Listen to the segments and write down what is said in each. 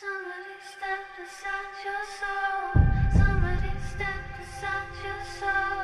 Somebody step inside your soul.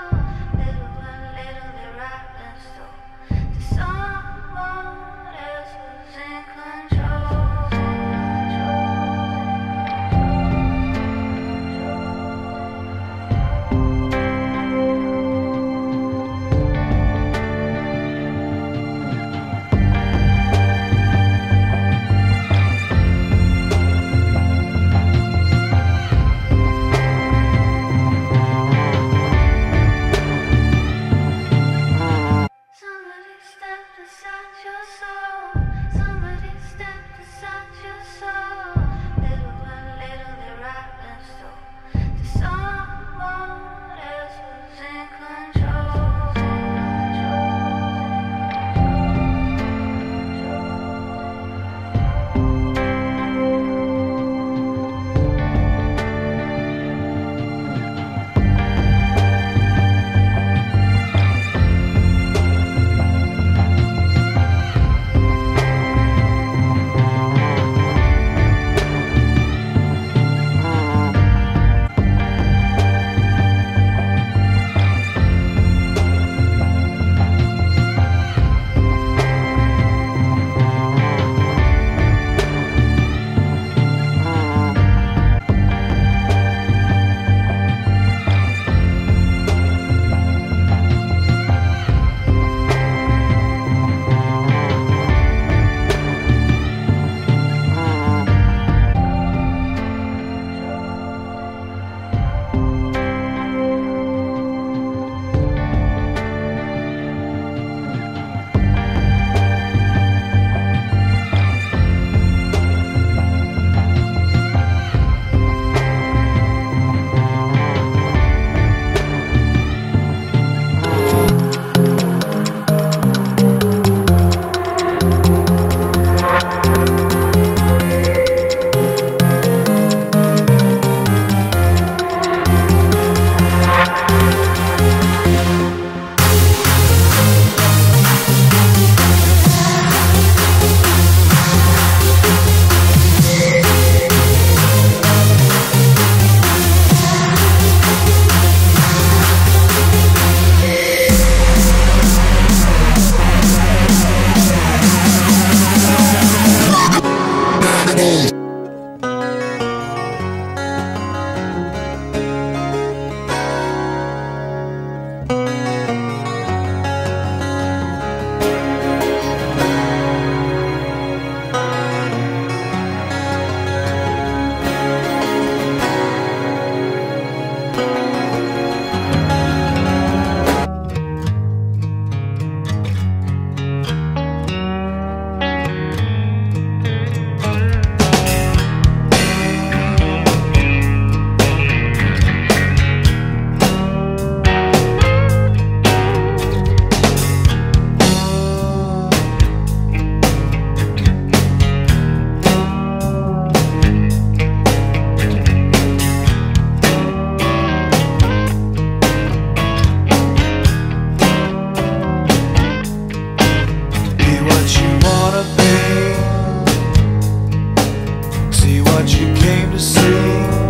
what you came to see.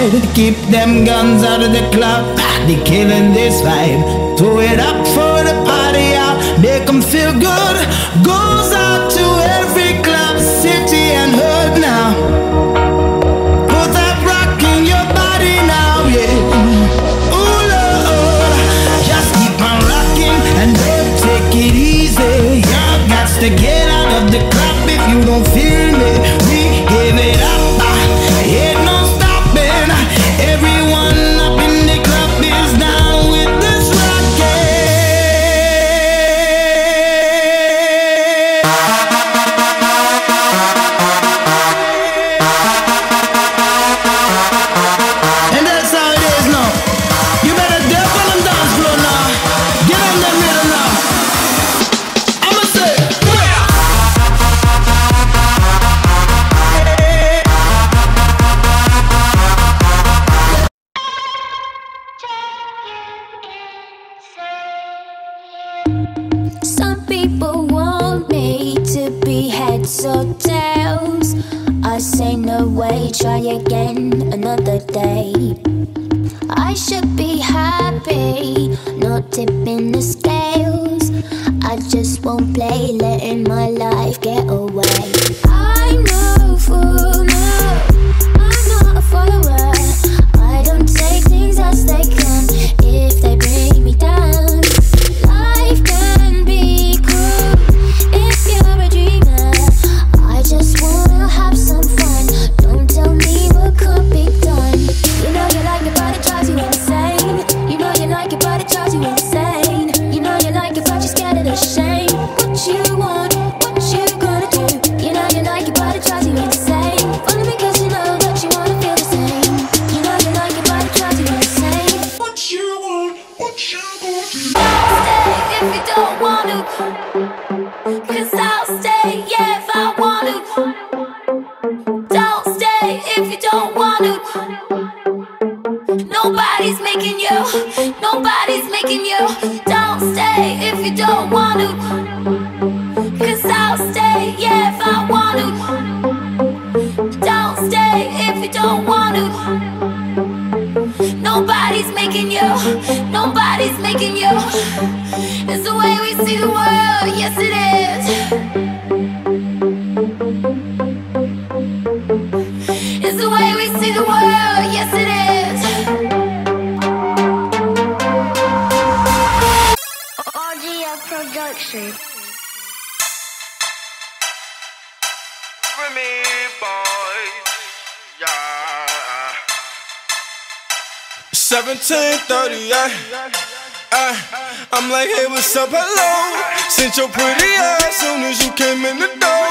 Keep them guns out of the club. They killing this vibe. Throw it up for. heads or tails. I say no way, try again another day. I should be happy, not tipping the scales. I just won't play, letting my life get away. Nobody's making you, nobody's making you. Don't stay if you don't want to. Cause I'll stay, yeah, if I want to. Don't stay if you don't want to. Nobody's making you, nobody's making you. It's the way we see the world, yes it is. Production. For me, boy. Yeah. 1738. Uh, I'm like, hey, what's up, hello? Since your pretty ass soon as you came in the door.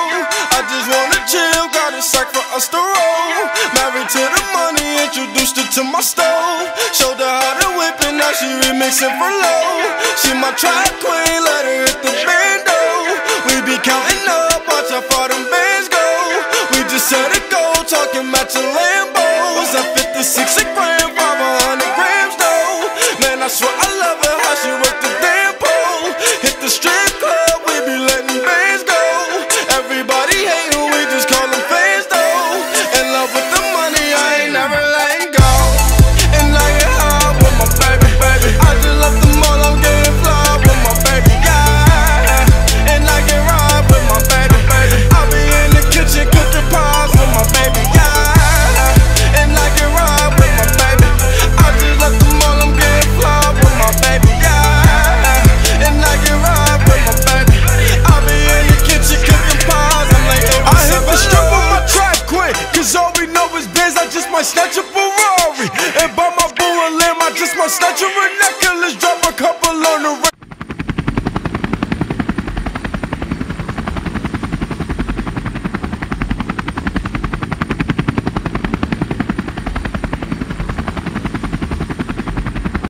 I just wanna chill, got a sack for us to roll. Married to the money, introduced her to my stove. Showed her how to whip and now she remixing for low. She my track queen, let her hit the bando. We be counting up, watch how far them bands go. We just set it go, talking matching Lambos. a 56 and